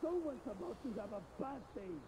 Someone's about to have a bad day.